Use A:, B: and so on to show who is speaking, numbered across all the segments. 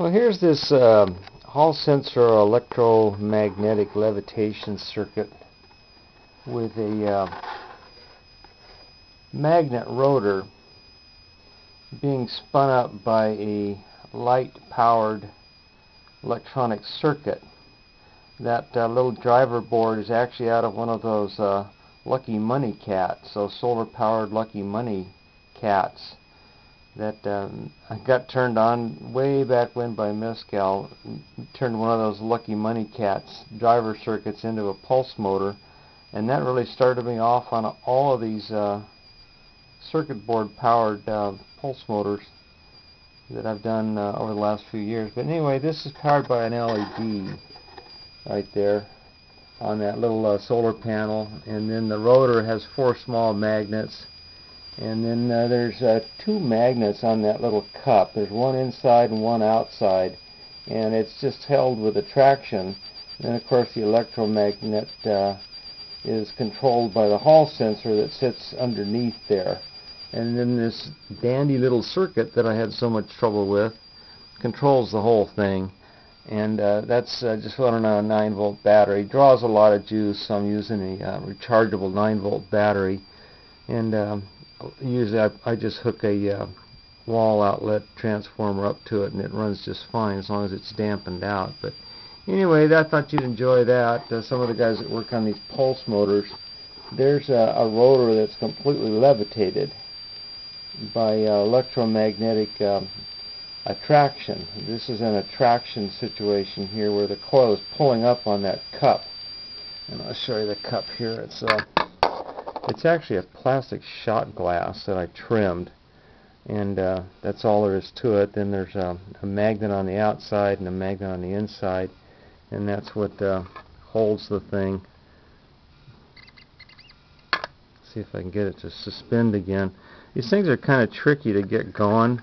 A: Well, here's this uh, Hall sensor electromagnetic levitation circuit with a uh, magnet rotor being spun up by a light-powered electronic circuit. That uh, little driver board is actually out of one of those uh, Lucky Money cats, so solar-powered Lucky Money cats that um, got turned on way back when by Mescal. Turned one of those Lucky Money Cats driver circuits into a pulse motor, and that really started me off on all of these uh, circuit board powered uh, pulse motors that I've done uh, over the last few years. But anyway, this is powered by an LED right there on that little uh, solar panel, and then the rotor has four small magnets and then uh, there's uh, two magnets on that little cup. There's one inside and one outside. And it's just held with attraction. And of course the electromagnet uh, is controlled by the Hall sensor that sits underneath there. And then this dandy little circuit that I had so much trouble with controls the whole thing. And uh, that's uh, just running on a 9 volt battery. Draws a lot of juice, so I'm using a uh, rechargeable 9 volt battery. And um, usually I, I just hook a uh, wall outlet transformer up to it and it runs just fine as long as it's dampened out. But anyway, I thought you'd enjoy that. Uh, some of the guys that work on these pulse motors, there's a, a rotor that's completely levitated by uh, electromagnetic um, attraction. This is an attraction situation here where the coil is pulling up on that cup. And I'll show you the cup here. It's uh, it's actually a plastic shot glass that I trimmed and uh, that's all there is to it. Then there's a, a, magnet on the outside and a magnet on the inside and that's what uh, holds the thing. See if I can get it to suspend again. These things are kind of tricky to get going.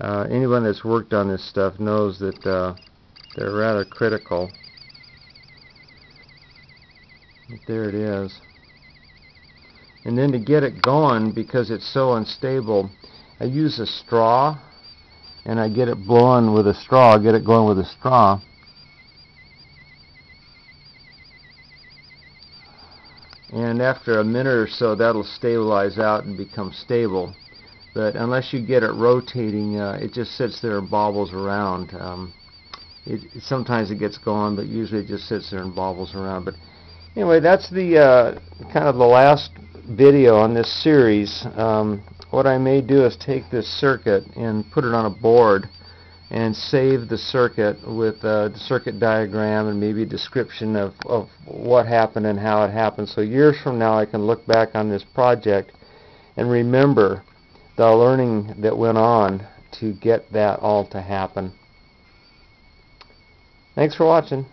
A: Uh, anyone that's worked on this stuff knows that uh, they're rather critical. There it is and then to get it going because it's so unstable I use a straw and I get it blowing with a straw get it going with a straw. And after a minute or so that'll stabilize out and become stable. But unless you get it rotating uh, it just sits there and bobbles around. Um, it, sometimes it gets going but usually it just sits there and bobbles around. But anyway that's the uh, kind of the last video on this series, um, what I may do is take this circuit and put it on a board and save the circuit with uh, the circuit diagram and maybe a description of, of what happened and how it happened. So years from now I can look back on this project and remember the learning that went on to get that all to happen. Thanks for watching.